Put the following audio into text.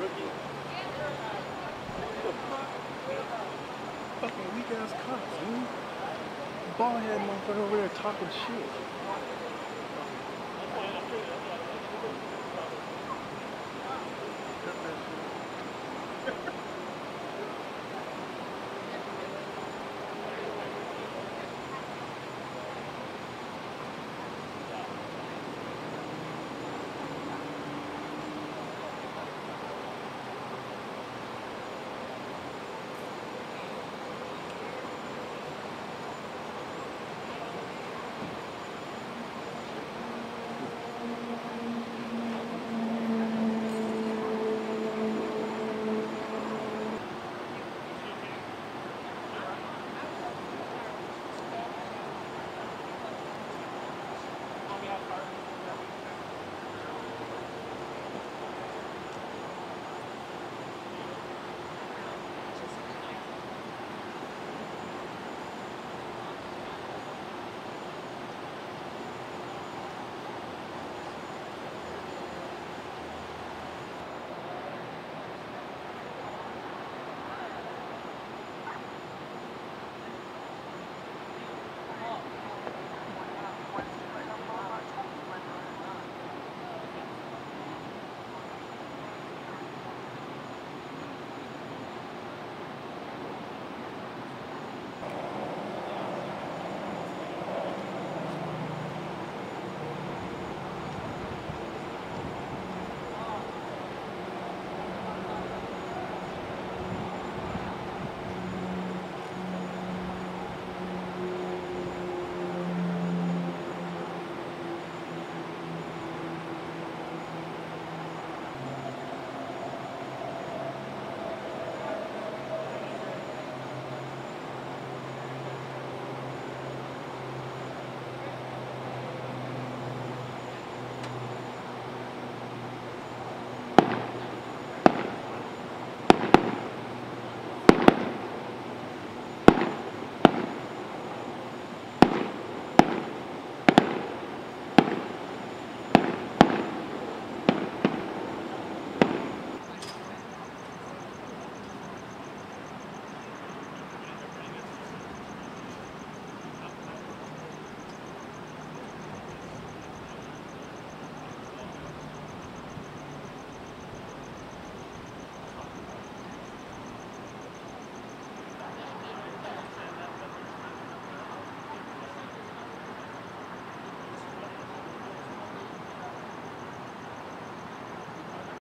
Fucking weak ass cops, dude. Ballhead motherfucker over there talking shit.